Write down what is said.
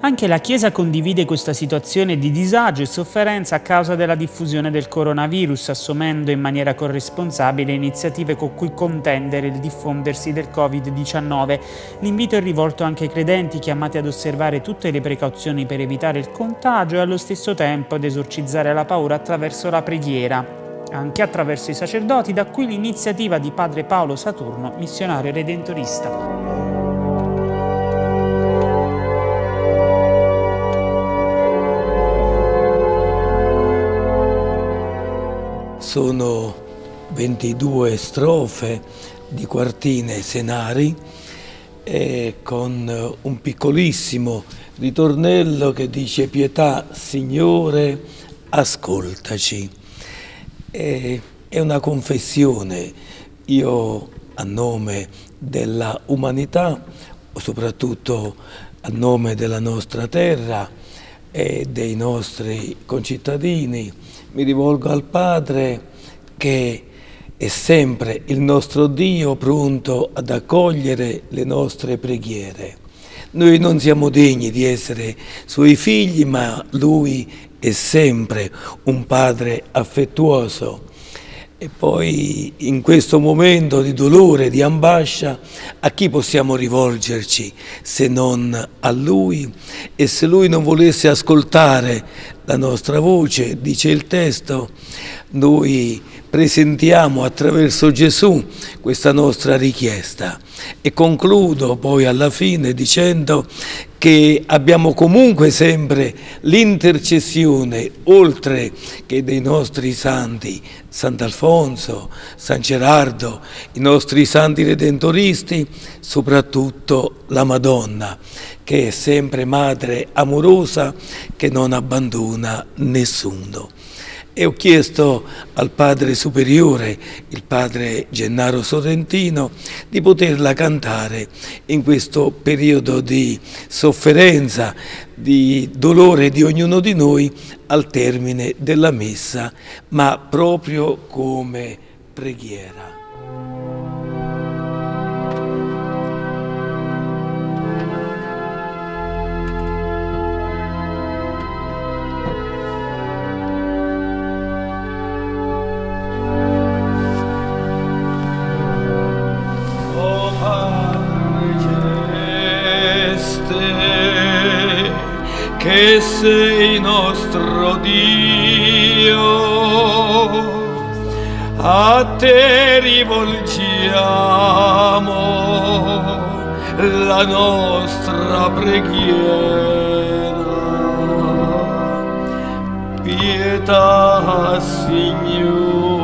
Anche la Chiesa condivide questa situazione di disagio e sofferenza a causa della diffusione del coronavirus, assumendo in maniera corresponsabile iniziative con cui contendere il diffondersi del Covid-19. L'invito è rivolto anche ai credenti chiamati ad osservare tutte le precauzioni per evitare il contagio e allo stesso tempo ad esorcizzare la paura attraverso la preghiera anche attraverso i sacerdoti, da qui l'iniziativa di padre Paolo Saturno, missionario redentorista. Sono 22 strofe di quartine senari eh, con un piccolissimo ritornello che dice pietà Signore ascoltaci. Eh, è una confessione, io a nome della umanità, soprattutto a nome della nostra terra e dei nostri concittadini, mi rivolgo al Padre che è sempre il nostro Dio pronto ad accogliere le nostre preghiere. Noi non siamo degni di essere suoi figli, ma Lui è sempre un Padre affettuoso e poi in questo momento di dolore, di ambascia, a chi possiamo rivolgerci se non a Lui? E se Lui non volesse ascoltare la nostra voce, dice il testo, noi presentiamo attraverso Gesù questa nostra richiesta. E concludo poi alla fine dicendo che abbiamo comunque sempre l'intercessione, oltre che dei nostri santi, Sant'Alfonso, San Gerardo, i nostri santi redentoristi, soprattutto la Madonna, che è sempre madre amorosa, che non abbandona nessuno e ho chiesto al padre superiore, il padre Gennaro Sorrentino, di poterla cantare in questo periodo di sofferenza, di dolore di ognuno di noi al termine della messa, ma proprio come preghiera. Che sei nostro Dio, a te rivolgiamo la nostra preghiera. Pietà, Signore,